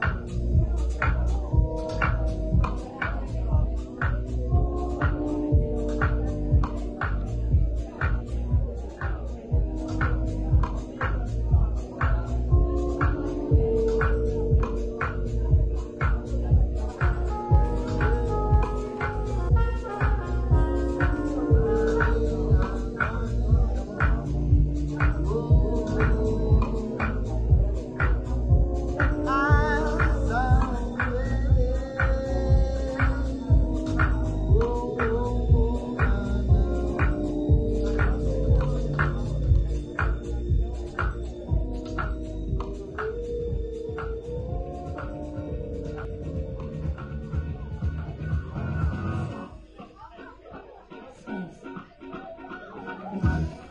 うん。Bye.